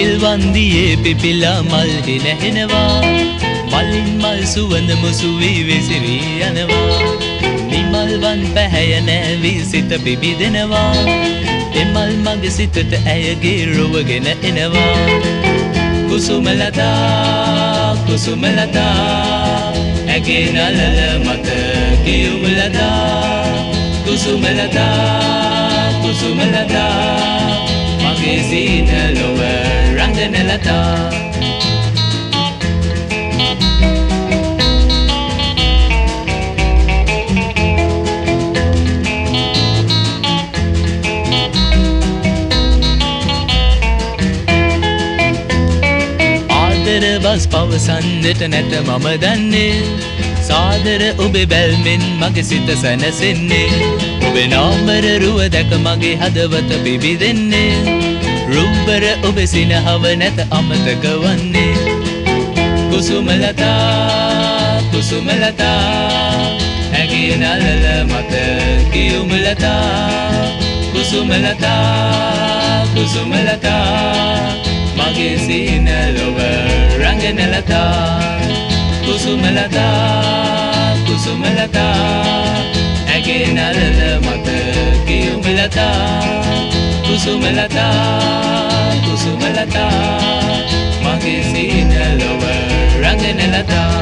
සුනිල් වන්දියේ පිපිලා මල් හිනහෙනවා මලින් මල් සුවඳ මුසුවී විසිරී යනවා. නිමල්වන් පැහැය නෑවී සිත පිබිදෙනවා එමල් මගේ සිතට ඇයගේ රුවගෙන එනවා. කුසුමලතා කුසුමලතා ඇගේ නලල මත කිවුමලතා කුසුමලතා කුසුමලතා මගේ සීන ලොව රඟනලතා ආදර බස් පවසන්නට නැත මම දන්නේ. සාදර ඔබේ බැල්මෙන් මගේ සිත සැනසෙන්නේ. ඔබේ නාම්බර රුව දැක මගේ හදවත පිබිදෙන්නේ. රුම්බර ඔබේ සිනහව නැත අමතක වන්නේ. කුසුමලතා කුසුමලතා ඇගේ නලල මත කියුමලතා. කුසුමලතා කුසුමලතා මගේ සීන ලොව රඟනලතා කුසුමලතා කුසුමලතා ඇගේ නලල මත කියුමලතා. කුසුමලතා කුසුමලතා. මගේ සීන ලොව රඟනලතා.